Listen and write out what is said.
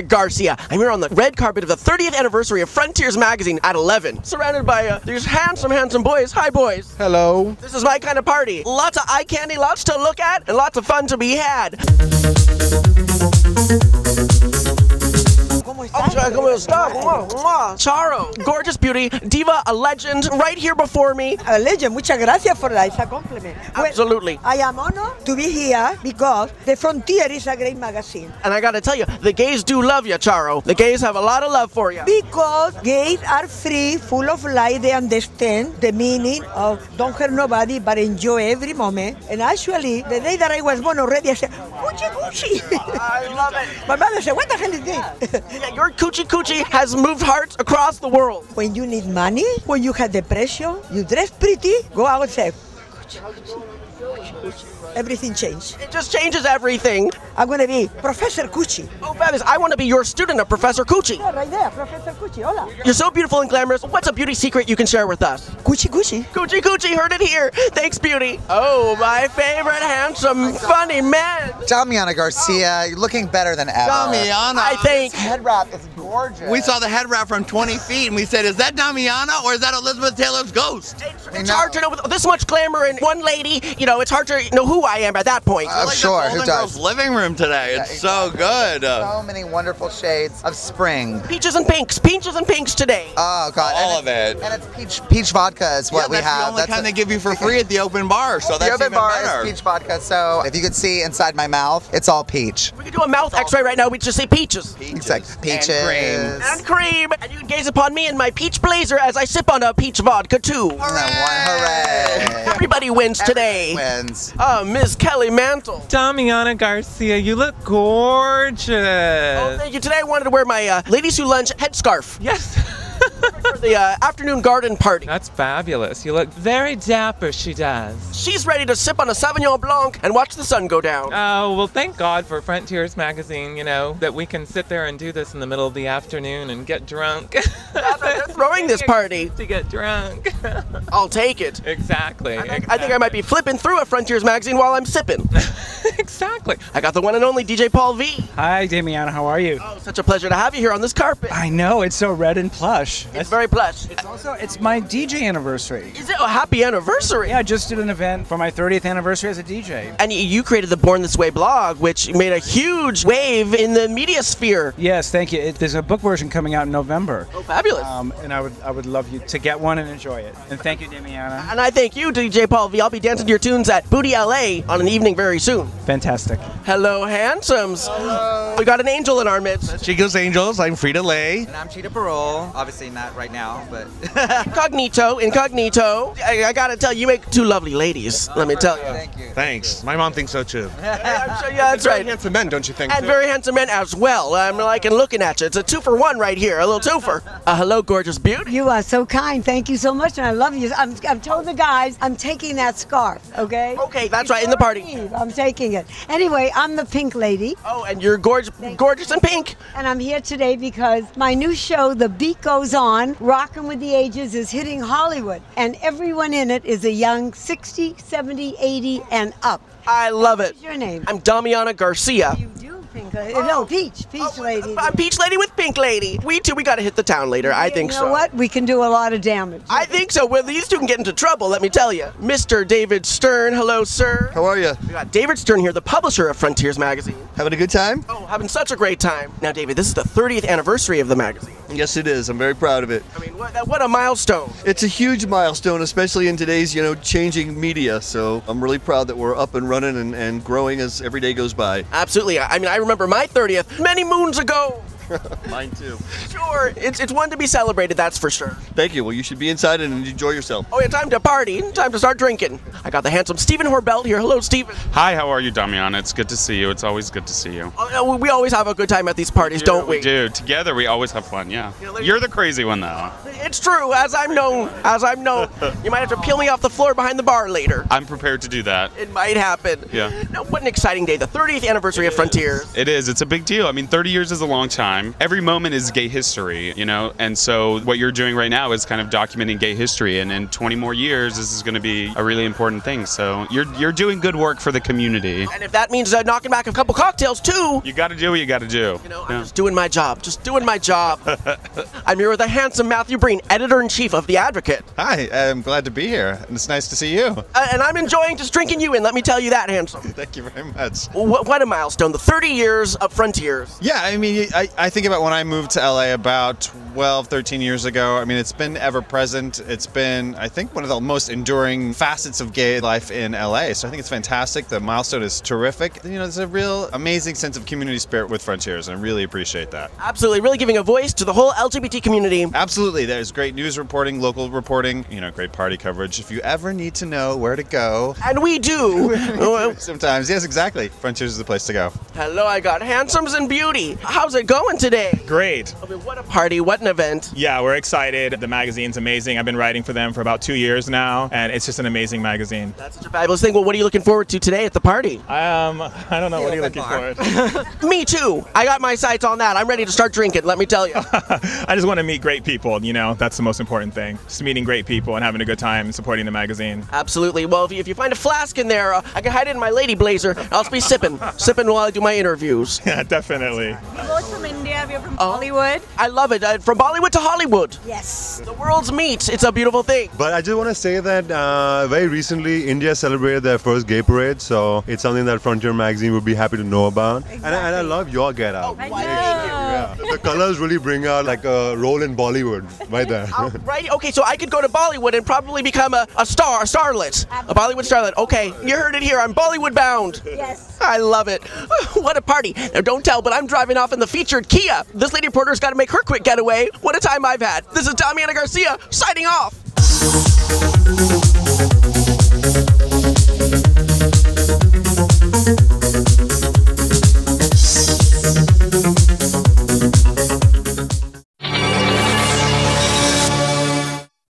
Garcia. I'm here on the red carpet of the 30th anniversary of Frontiers Magazine at 11, surrounded by uh, these handsome, handsome boys. Hi, boys. Hello. This is my kind of party. Lots of eye candy, lots to look at, and lots of fun to be had. ¿Cómo Oh, Charo, ¿cómo está? Mwah, mwah. Charo, gorgeous beauty, diva, a legend, right here before me. A legend. Muchas gracias for that. It's a compliment. Well, Absolutely. I am honored to be here because The Frontier is a great magazine. And I gotta tell you, the gays do love you, Charo. The gays have a lot of love for you. Because gays are free, full of life, they understand the meaning of don't hurt nobody but enjoy every moment. And actually, the day that I was born already, I said, Cuchi, Cuchi. I love it. My mother said, What the hell is this? Yeah, your coochie coochie has moved hearts across the world. when you need money, when you have depression, you dress pretty, go out and say, Cuchi, Cuchi, Cuchi. Everything changed. It just changes everything. I'm gonna be Professor Cuchi. Oh, fabulous. I want to be your student of Professor Coochie. Yeah, right there, Professor Cuchi. Hola. You're so beautiful and glamorous. What's a beauty secret you can share with us? Cuchi, Cuchi. Coochie Coochie heard it here. Thanks, beauty. Oh, my favorite handsome, funny man. Damiana Garcia, you're looking better than ever. Damiana. I think. Head wrap is gorgeous. We saw the head wrap from 20 feet and we said, is that Damiana or is that Elizabeth Taylor's ghost? It's, We it's hard to know with this much glamour and one lady. You know, it's hard to know who I am at that point. Uh, Like sure, the who Golden does? Girls living room today. It's so good. So many wonderful shades of spring. Peaches and pinks, peaches and pinks today. Oh God, All and of it. And it's peach peach vodka is what yeah, we that's have. the only kind a- they give you for free at the open bar, so the that's open even bar better. is peach vodka. So if you could see inside my mouth, it's all peach. We could do a mouth X-ray right now. We just say peaches. It's like And peaches. Cream. And cream. And you can gaze upon me in my peach blazer as I sip on a peach vodka too. And one hooray! Everybody wins today. Wins. Oh, Miss Kelly Mantle. Damiana Garcia, you look gorgeous. Oh, thank you. Today I wanted to wear my uh, Ladies Who Lunch headscarf yes. for the uh, afternoon garden party. That's fabulous. You look very dapper, she does. She's ready to sip on a Sauvignon Blanc and watch the sun go down. Oh, well, thank God for Frontiers Magazine, you know, that we can sit there and do this in the middle of the afternoon and get drunk. They're throwing this party. to get drunk. I'll take it. exactly. I think, I think I might be flipping through a Frontiers magazine while I'm sipping. exactly. I got the one and only DJ Paul V. Hi, Damiana. How are you? Oh, such a pleasure to have you here on this carpet. I know it's so red and plush. It's very plush. It's also it's my DJ anniversary. Is it a happy anniversary? Yeah, I just did an event for my 30th anniversary as a DJ. And you created the Born This Way blog, which made a huge wave in the media sphere. Yes, thank you. It, there's a book version coming out in November. Oh, fabulous. Um, and I would I would love you to get one and enjoy it. And thank you, Damiana. and I thank you, DJ Paul V. I'll be dancing to your tunes at Booty LA on an evening very soon. Fantastic. Hello, handsomes. Hello. We got an angel in our midst. Chico's Angels. I'm Frida Lay. And I'm Chita Parole. Obviously not right now, but Incognito, incognito. I, I gotta tell you, you make two lovely ladies. Let me tell you. thank you. Thanks. My mom thinks so too. I'm sure, yeah, that's right. Handsome men, don't you think? And very handsome men as well. I'm liking looking at you. It's a two for one right here, a little twofer. Uh, hello, gorgeous beauty. You are so kind. Thank you so much, and I love you. I'm, I've told the guys I'm taking that scarf. Okay. Okay, that's right, in the party. Leave, I'm taking it. Anyway, I'm the pink lady, Oh, and you're gorgeous, gorgeous and pink. and I'm here today because my new show, The Beat Goes On, Rockin' with the Ages, is hitting Hollywood, and everyone in it is a young 60, 70, 80, and up. I love it. What's your name? I'm Damiana Garcia. You do pink lady. No, peach, peach oh, lady. I'm Peach Lady with Pink Lady. We two, we gotta hit the town later. I think so. you know so. what? We can do a lot of damage. I think so. Well, these two can get into trouble, let me tell you. Mr. David Stern, hello, sir. How are you? We got David Stern here, the publisher of Frontiers Magazine. Having a good time? Oh, having such a great time. Now, David, this is the 30th anniversary of the magazine. Yes, it is. I'm very proud of it. I mean, what, what a milestone. It's a huge milestone, especially in today's, you know, changing media. So I'm really proud that we're up and running and, and growing as every day goes by. Absolutely. I I mean, I remember my 30th many moons ago. Mine too. Sure, it's, it's one to be celebrated, that's for sure. Thank you. Well, you should be inside and enjoy yourself. Oh, yeah, time to party, time to start drinking. I got the handsome Stephan Horbelt here. Hello, Stephan. Hi, how are you, Damiana? It's good to see you. It's always good to see you. Oh, no, we always have a good time at these parties, don't we? do. Together, we always have fun, yeah. Yeah, like- You're the crazy one, though. It's true, as I'm known. As I'm known. You might have to peel me off the floor behind the bar later. I'm prepared to do that. It might happen. Yeah. Now, what an exciting day. The 30th anniversary of Frontiers. It is. It's a big deal. I mean, 30 years is a long time. Every moment is gay history, you know? And so what you're doing right now is kind of documenting gay history. And in 20 more years, this is going to be a really important thing. So you're, you're doing good work for the community. And if that means uh, knocking back a couple cocktails too, You got to do what you got to do. you know, Yeah. I'm just doing my job. Just doing my job. I'm here with the handsome Matthew Breen, editor in chief of The Advocate. Hi, I'm glad to be here. and It's nice to see you. Uh, and I'm enjoying just drinking you in, let me tell you that, handsome. Thank you very much. What, what a milestone. The 30 years of Frontiers. Yeah, I mean, I, I think about when I moved to LA about 12, 13 years ago. I mean, it's been ever present. It's been, I think, one of the most enduring facets of gay life in LA. So I think it's fantastic. The milestone is terrific. You know, there's a real amazing sense of community spirit with Frontiers, and I really appreciate that. Absolutely, really giving a voice to the whole LGBT community. Absolutely. There's great news reporting, local reporting, you know, great party coverage. If you ever need to know where to go, And we do. Sometimes, yes, exactly. Frontiers is the place to go. Hello, I got handsomes and beauty. How's it going today? Great. I mean, what a party, what an event. Yeah, we're excited. The magazine's amazing. I've been writing for them for about two years now, and it's just an amazing magazine. That's such a fabulous thing. Well, what are you looking forward to today at the party? Um, I don't know. What are you looking forward? To. Me too. I got my sights on that. I'm ready to start drinking, let me tell you. I just want to meet great people. You know, that's the most important thing. Just meeting great people and having a good time and supporting the magazine. Absolutely. Well, if you, if you find a flask in there, uh, I can hide it in my lady blazer. I'll just be sipping, sipping while I do my interviews. Yeah, definitely. Both from India. We're Bollywood. I love it. Uh, from Bollywood to Hollywood. Yes. The world's meet. It's a beautiful thing. But I just want to say that uh, very recently India celebrated their first gay parade, so it's something that Frontier Magazine would be happy to know about. And, I, and I love your get up. I know. Yeah. The colors really bring out like a role in Bollywood right there. Right? Okay, so I could go to Bollywood and probably become a, a star, a starlet. A Bollywood starlet. Okay, you heard it here. I'm Bollywood bound. Yes. I love it. What a party. Now, don't tell, but I'm driving off in the featured Kia. This lady reporter's got to make her quick getaway. What a time I've had. This is Damiana Garcia signing off.